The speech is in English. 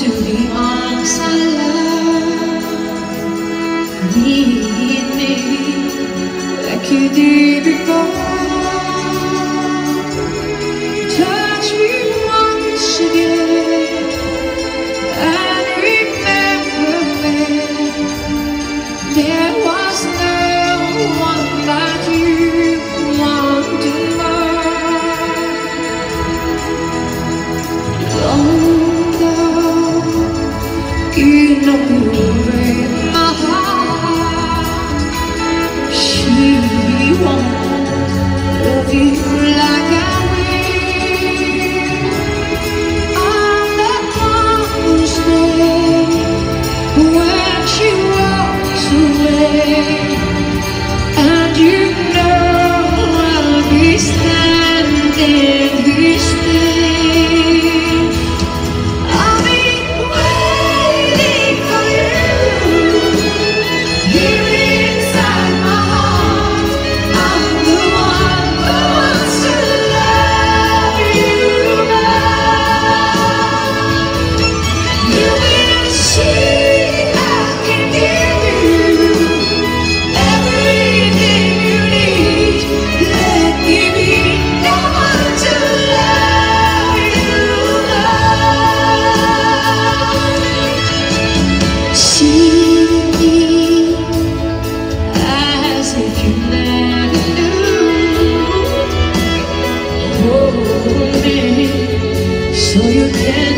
to be honest, my love. day. so you can